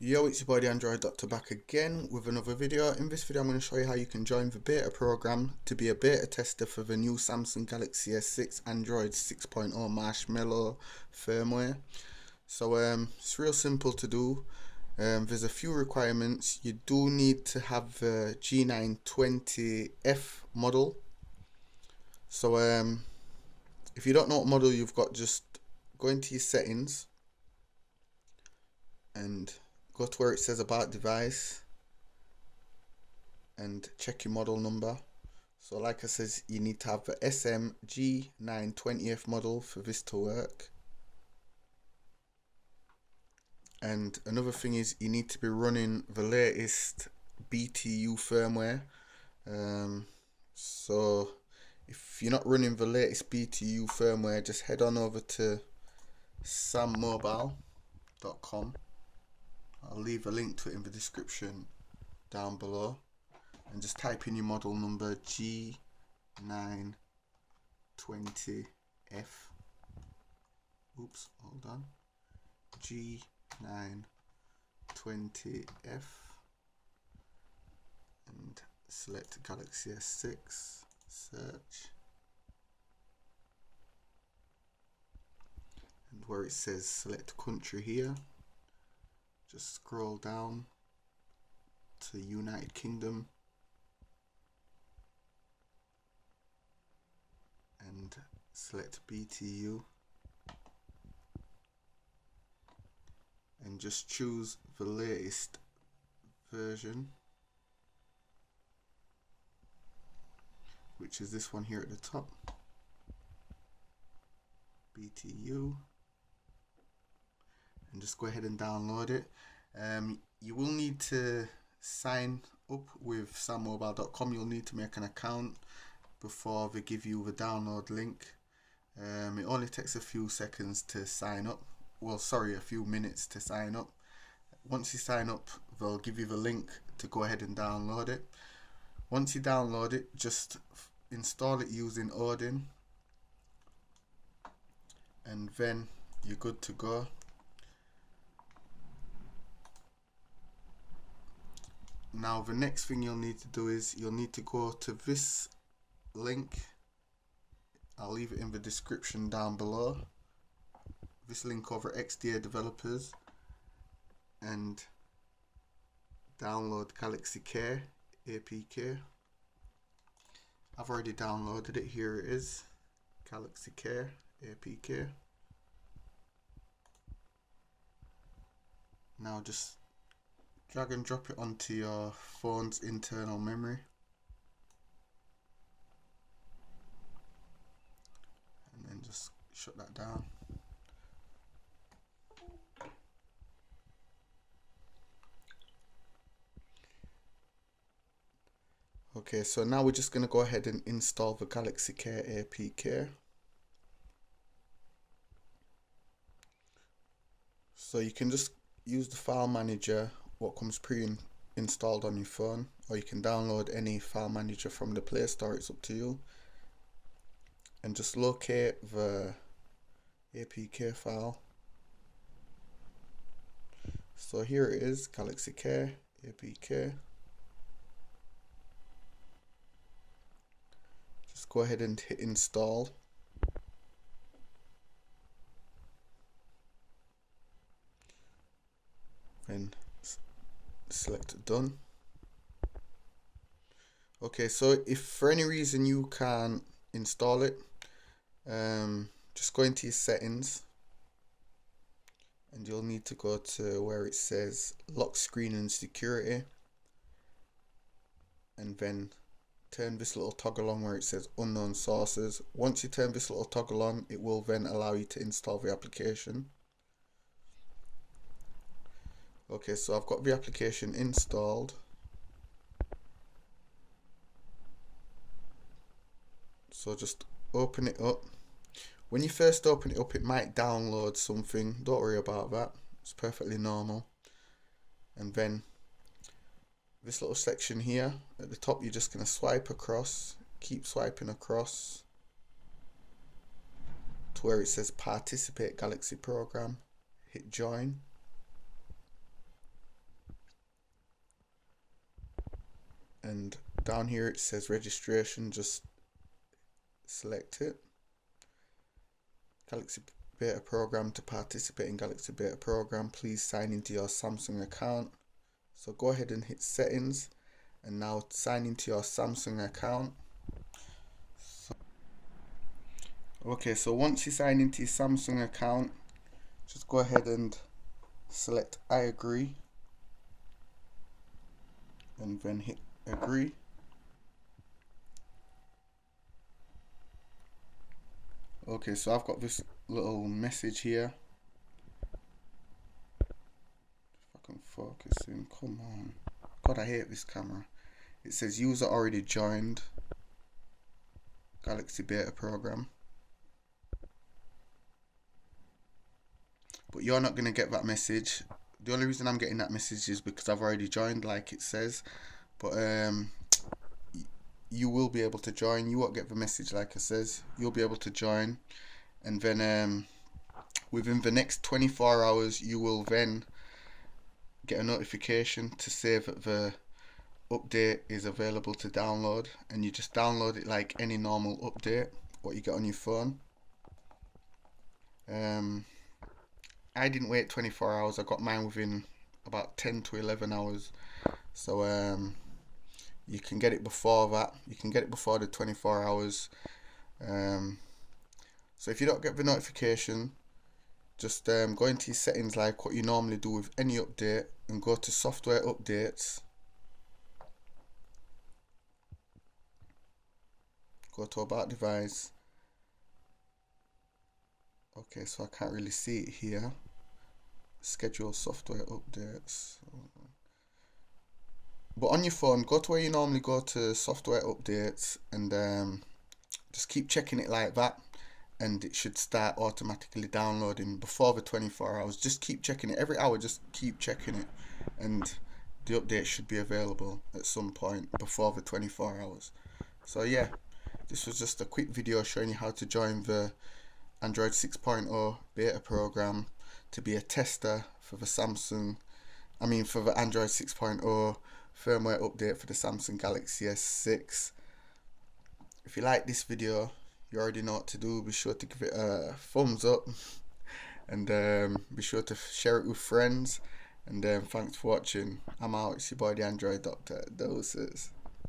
Yo, it's your boy the Android Doctor back again with another video. In this video I'm going to show you how you can join the beta program to be a beta tester for the new Samsung Galaxy S6 Android 6.0 Marshmallow firmware. So um, it's real simple to do. Um, there's a few requirements. You do need to have the G920F model. So um, if you don't know what model you've got, just go into your settings and go to where it says about device and check your model number. So like I says you need to have the SMG920F model for this to work. And another thing is you need to be running the latest BTU firmware. Um, so if you're not running the latest BTU firmware just head on over to sammobile.com I'll leave a link to it in the description down below. And just type in your model number G920F oops hold on. G920F and select Galaxy S6 search. And where it says select country here just scroll down to United Kingdom. And select BTU and just choose the latest version which is this one here at the top. BTU just go ahead and download it. Um, you will need to sign up with sammobile.com. You'll need to make an account before they give you the download link. Um, it only takes a few seconds to sign up. Well, sorry, a few minutes to sign up. Once you sign up, they'll give you the link to go ahead and download it. Once you download it, just install it using Odin and then you're good to go. Now the next thing you'll need to do is you'll need to go to this link. I'll leave it in the description down below. This link over XDA developers and download Galaxy Care APK I've already downloaded it. Here it is. Galaxy Care APK now just drag and drop it onto your phone's internal memory. And then just shut that down. Okay so now we're just going to go ahead and install the Galaxy Care APK so you can just use the file manager what comes pre-installed on your phone or you can download any file manager from the Play Store, it's up to you. And just locate the APK file. So here it is, Galaxy Care APK. Just go ahead and hit install. And select done. Okay so if for any reason you can't install it um, just go into your settings and you'll need to go to where it says lock screen and security. And then turn this little toggle on where it says unknown sources. Once you turn this little toggle on it will then allow you to install the application Okay, so I've got the application installed. So just open it up. When you first open it up, it might download something. Don't worry about that. It's perfectly normal. And then this little section here at the top, you're just going to swipe across. Keep swiping across to where it says participate Galaxy program. Hit join. And down here it says registration just select it. Galaxy Beta program to participate in Galaxy Beta program please sign into your Samsung account. So go ahead and hit settings and now sign into your Samsung account. So, okay so once you sign into your Samsung account just go ahead and select I agree and then hit agree. Okay so I've got this little message here. If I can focus in come on. God I hate this camera. It says user already joined Galaxy Beta program. But you're not going to get that message. The only reason I'm getting that message is because I've already joined like it says but um you will be able to join. You won't get the message like I says. You'll be able to join. And then um within the next 24 hours you will then get a notification to say that the update is available to download. And you just download it like any normal update what you get on your phone. Um I didn't wait 24 hours. I got mine within about 10 to 11 hours. So um, you can get it before that. You can get it before the 24 hours. Um, so if you don't get the notification, just um, go into your settings like what you normally do with any update and go to software updates. Go to about device okay so I can't really see it here schedule software updates but on your phone go to where you normally go to software updates and um, just keep checking it like that and it should start automatically downloading before the 24 hours. Just keep checking it. Every hour just keep checking it and the update should be available at some point before the 24 hours. So yeah this was just a quick video showing you how to join the Android 6.0 beta program to be a tester for the Samsung, I mean for the Android 6.0 firmware update for the Samsung Galaxy S6. If you like this video, you already know what to do. Be sure to give it a thumbs up and um, be sure to share it with friends. And um, thanks for watching. I'm out. It's your boy, the Android Doctor. Doses.